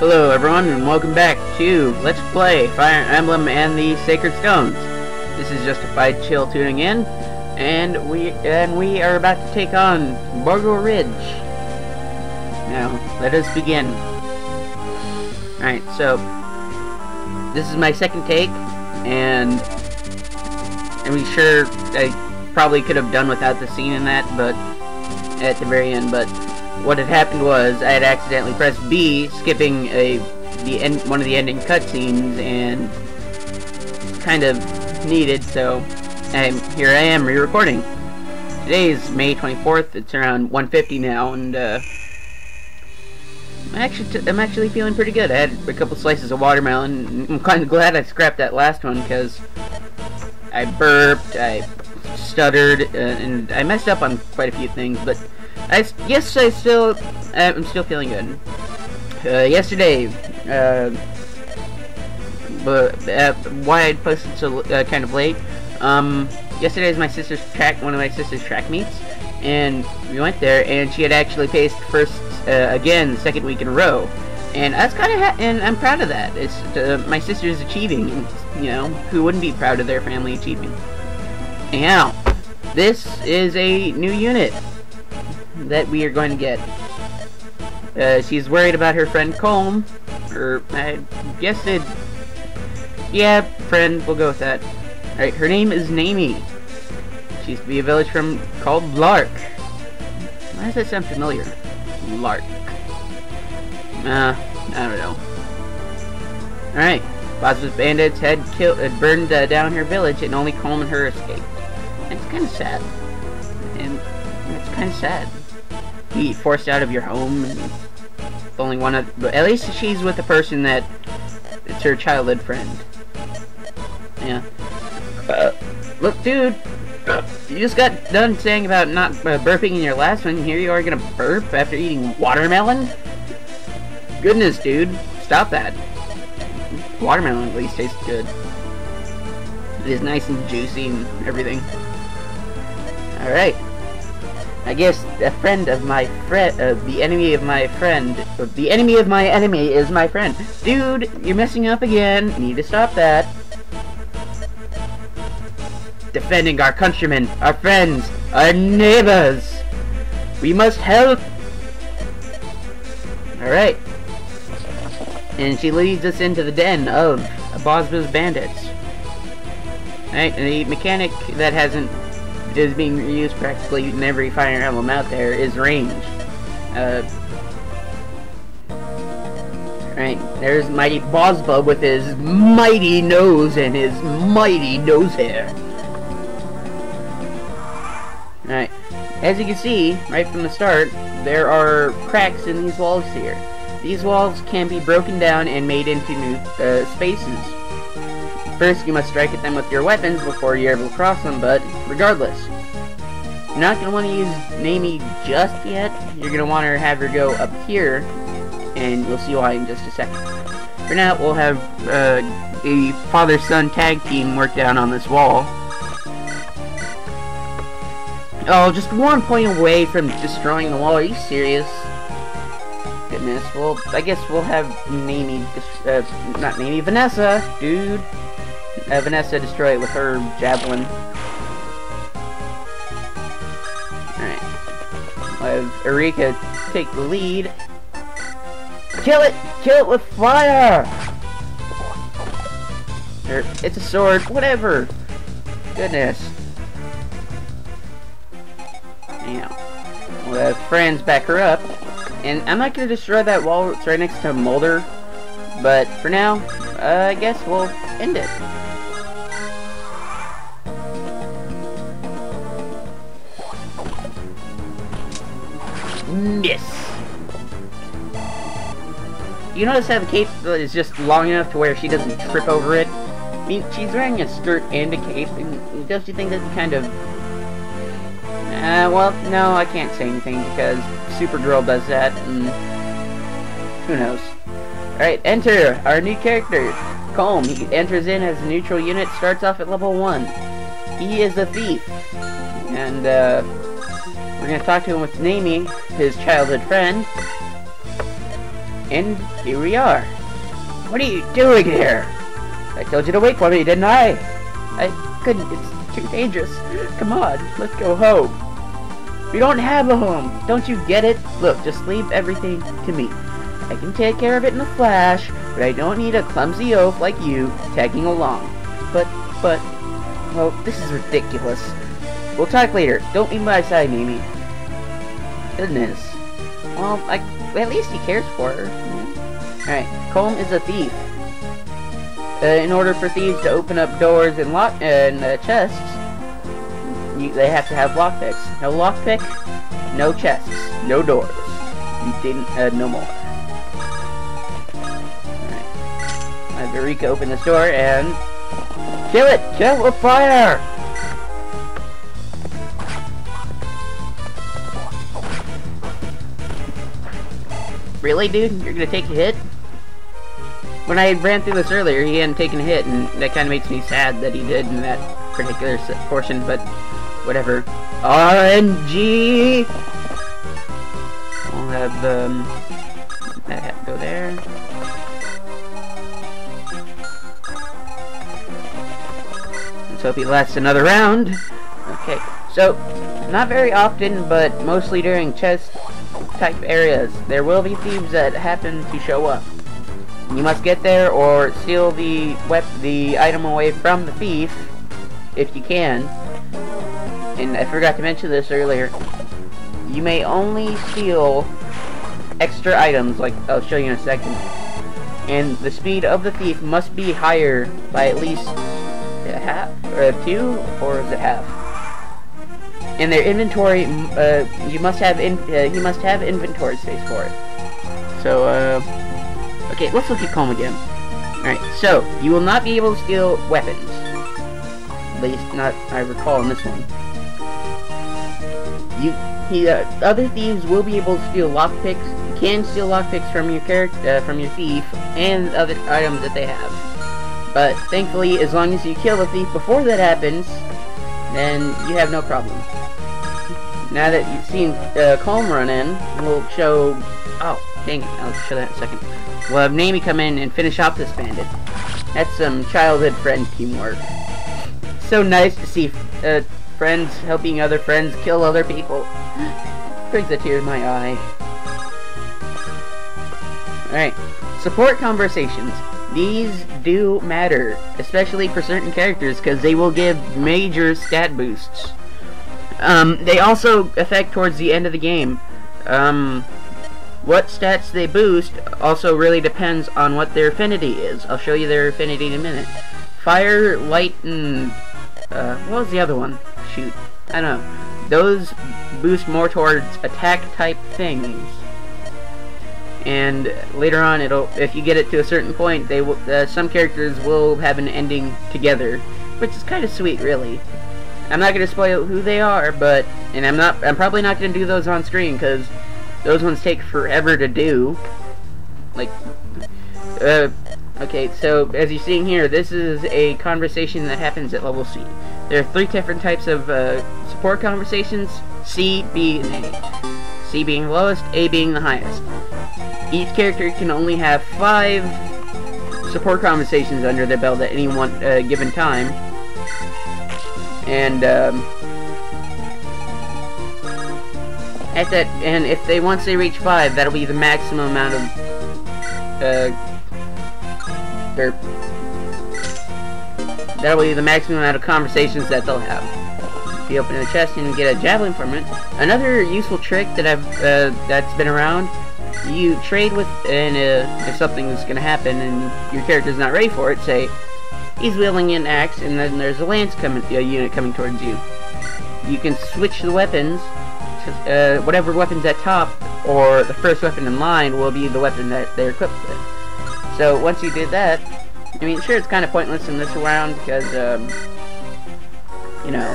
Hello everyone and welcome back to Let's Play Fire Emblem and the Sacred Stones. This is Justified Chill tuning in, and we and we are about to take on Borgo Ridge. Now, let us begin. Alright, so this is my second take, and I'm sure I probably could have done without the scene in that, but at the very end, but what had happened was I had accidentally pressed B, skipping a the end one of the ending cutscenes, and kind of needed. So, and here I am re-recording. Today is May 24th. It's around 1:50 now, and uh, I'm actually I'm actually feeling pretty good. I had a couple slices of watermelon. I'm kind of glad I scrapped that last one because I burped, I stuttered, uh, and I messed up on quite a few things, but. I yes, I still uh, I'm still feeling good. Uh, yesterday, uh, but uh, why I posted so uh, kind of late. Um, yesterday is my sister's track, one of my sister's track meets, and we went there, and she had actually paced first uh, again, second week in a row, and that's kind of and I'm proud of that. It's my sister's achieving, and you know who wouldn't be proud of their family achieving. Anyhow, this is a new unit that we are going to get. Uh, she's worried about her friend Colm, or I guess it. Yeah, friend, we'll go with that. Alright, her name is Neimi. She's to be a village from called Lark. Why does that sound familiar? Lark. Uh, I don't know. Alright, Bazba's bandits had killed, had burned uh, down her village, and only Colm and her escaped. It's kind of sad. And it's kind of sad be forced out of your home. And only one of, but at least she's with a person that it's her childhood friend. Yeah. Uh, look, dude. You just got done saying about not uh, burping in your last one. Here you are gonna burp after eating watermelon? Goodness, dude. Stop that. Watermelon at least tastes good. It is nice and juicy and everything. Alright. I guess a friend of my friend, uh, the enemy of my friend, uh, the enemy of my enemy is my friend. Dude, you're messing up again. Need to stop that. Defending our countrymen, our friends, our neighbors. We must help. Alright. And she leads us into the den of Bazba's bandits. Right, the mechanic that hasn't is being used practically in every Fire Emblem out there is range. Uh, right, there's Mighty Bazba with his mighty nose and his mighty nose hair. Right, as you can see, right from the start, there are cracks in these walls here. These walls can be broken down and made into new uh, spaces. First, you must strike at them with your weapons before you're able to cross them, but regardless. You're not going to want to use Neimi just yet. You're going to want to have her go up here, and you'll see why in just a second. For now, we'll have uh, a father-son tag team work down on this wall. Oh, just one point away from destroying the wall. Are you serious? Goodness, well, I guess we'll have Neimi, uh, not Neimi, Vanessa, dude uh, Vanessa destroy it with her javelin. Alright. Have Eirika take the lead. Kill it! Kill it with fire! It's a sword, whatever! Goodness. We'll have friends back her up. And I'm not gonna destroy that wall, it's right next to Moulder. But for now, uh, I guess we'll end it. Miss. You notice how the cape is just long enough to where she doesn't trip over it? I mean, she's wearing a skirt and a cape, and don't you think that's kind of... Uh, well, no, I can't say anything because Supergirl does that, and who knows. Alright, enter our new character, Colm. He enters in as a neutral unit, starts off at level 1. He is a thief, and, uh, we're to talk to him with Neimi, his childhood friend. And here we are. What are you doing here? I told you to wait for me, didn't I? I couldn't. It's too dangerous. Come on, let's go home. We don't have a home. Don't you get it? Look, just leave everything to me. I can take care of it in a flash, but I don't need a clumsy oaf like you tagging along. But, but, well, this is ridiculous. We'll talk later. Don't be my side, Mimi. Goodness. Well, I, at least he cares for her. Alright, Colm is a thief. Uh, in order for thieves to open up doors and lock and uh, chests, you, they have to have lockpicks. No lockpick, no chests, no doors. You didn't, uh, no more. Alright. I have Eirika open this door and... Kill it! Kill with fire! Really, dude? You're gonna take a hit? When I ran through this earlier, he hadn't taken a hit, and that kind of makes me sad that he did in that particular portion, but whatever. RNG! I'll have, um, that have to go there. Let's hope he lasts another round. Okay, so, not very often, but mostly during chest type areas, there will be thieves that happen to show up. You must get there or steal the wep the item away from the thief, if you can. And I forgot to mention this earlier. You may only steal extra items, like I'll show you in a second. And the speed of the thief must be higher by at least a half, or a two, or is it half? In their inventory, uh, you must have in, uh, you must have inventory space for it. So, uh, Okay, let's look at Colm again. Alright, so, you will not be able to steal weapons. At least, not, I recall in this one. You, he, uh, other thieves will be able to steal lockpicks, You can steal lockpicks from your character, uh, from your thief, and other items that they have. But, thankfully, as long as you kill the thief before that happens, then you have no problem. Now that you've seen uh, Colm run in, we'll show... Oh, dang it, I'll show that in a second. We'll have Neimi come in and finish off this bandit. That's some childhood friend teamwork. So nice to see uh, friends helping other friends kill other people. Brings a tear to my eye. Alright, support conversations. These do matter, especially for certain characters, because they will give major stat boosts. Um, they also affect towards the end of the game. Um, what stats they boost also really depends on what their affinity is. I'll show you their affinity in a minute. Fire, light, and... Uh, what was the other one? Shoot. I don't know. Those boost more towards attack-type things. And later on, it'll if you get it to a certain point, they will, uh, some characters will have an ending together, which is kind of sweet, really. I'm not going to spoil who they are, but and I'm not I'm probably not going to do those on screen because those ones take forever to do. Like, uh, okay, so as you're seeing here, this is a conversation that happens at level C. There are three different types of uh, support conversations, C, B, and A. C being the lowest, A being the highest. Each character can only have five support conversations under their belt at any one uh, given time. And, um, at that, and if they once they reach five, that'll be the maximum amount of, uh, that'll be the maximum amount of conversations that they'll have. If you open the chest and get a javelin from it, another useful trick that I've uh, that's been around, you trade with, and uh, if something's gonna happen and your character's not ready for it, say he's wielding an axe, and then there's a lance coming, a unit coming towards you. You can switch the weapons uh, whatever weapon's at top, or the first weapon in line, will be the weapon that they're equipped with. So once you did that, I mean, sure, it's kind of pointless in this round because, um, you know,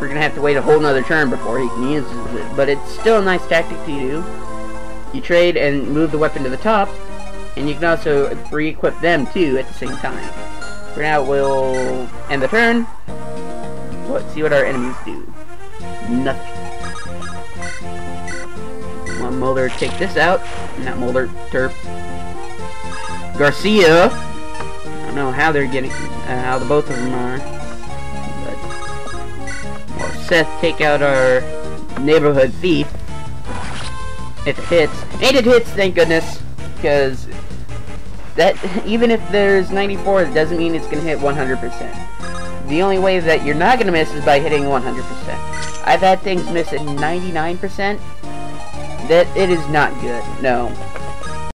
we're gonna have to wait a whole nother turn before he can use it. But it's still a nice tactic to do. You trade and move the weapon to the top, and you can also re-equip them too at the same time. For now, we'll end the turn. Let's see what our enemies do. Nothing. Moulder take this out. Not Moulder, Terp. Garcia. I don't know how they're getting, uh, how the both of them are. But, or Seth take out our neighborhood thief. If it hits. And it hits, thank goodness. Because that even if there's 94, it doesn't mean it's going to hit 100%. The only way that you're not going to miss is by hitting 100%. I've had things miss at 99%. That it is not good. No.